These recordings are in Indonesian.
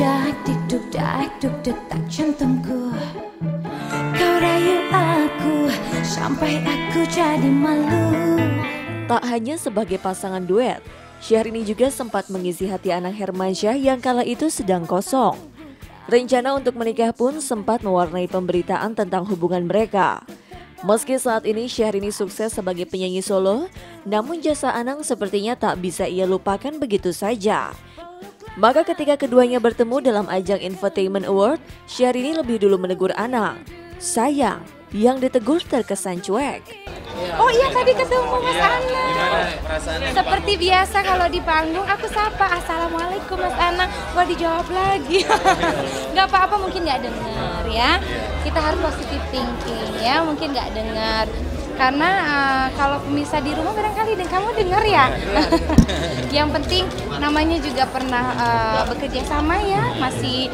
Jak duk detak jantungku. Kau rayu aku Sampai aku jadi malu. Tak hanya sebagai pasangan duet Syahrini juga sempat mengisi hati anak Hermansyah yang kala itu sedang kosong. Rencana untuk menikah pun sempat mewarnai pemberitaan tentang hubungan mereka. Meski saat ini Syahrini sukses sebagai penyanyi solo, namun jasa Anang sepertinya tak bisa ia lupakan begitu saja. Maka ketika keduanya bertemu dalam ajang Infotainment Award, Syahrini lebih dulu menegur Anang. Sayang, yang ditegur terkesan cuek. Oh iya tadi ketemu Mas Anang. Seperti biasa kalau di panggung aku sapa Assalamualaikum Mas Anang. Gua dijawab lagi. Gak apa-apa mungkin nggak dengar ya. Kita harus positive thinking ya. Mungkin nggak dengar karena uh, kalau pemirsa di rumah barangkali dan kamu dengar ya. yang penting namanya juga pernah uh, bekerja sama ya, masih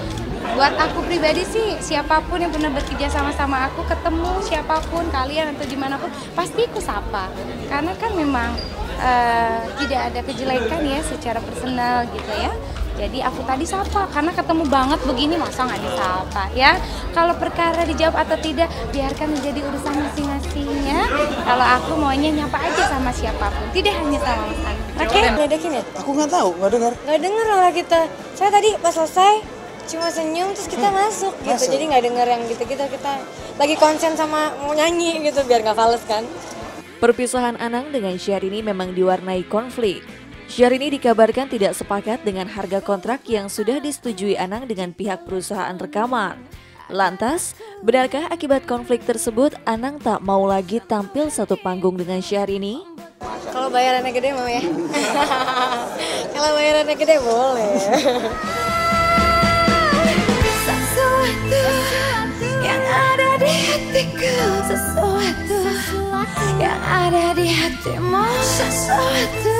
buat aku pribadi sih siapa pun yang pernah bekerja sama sama aku ketemu siapa pun kalian atau di mana pun pasti aku sapa. Karena kan memang uh, tidak ada kejelekan ya secara personal gitu ya jadi aku tadi sapa karena ketemu banget begini masa nggak disapa ya kalau perkara dijawab atau tidak biarkan menjadi urusan masing-masing ya kalau aku maunya nyapa aja sama siapa pun tidak hanya sama Mas Oke okay? Ngedekin ya? Aku nggak tahu, nggak dengar. Nggak dengar malah kita. Saya tadi pas selesai cuma senyum terus kita hmm. masuk gitu masuk. jadi nggak denger yang gitu gitu kita lagi konsen sama mau nyanyi gitu biar nggak fales kan perpisahan Anang dengan Syahrini memang diwarnai konflik Syahrini dikabarkan tidak sepakat dengan harga kontrak yang sudah disetujui Anang dengan pihak perusahaan rekaman. Lantas, benarkah akibat konflik tersebut Anang tak mau lagi tampil satu panggung dengan Syahrini? Kalau bayarannya gede mau ya. Kalau bayarannya gede boleh. hatiku sesuatu yang ada di hatimu sesuatu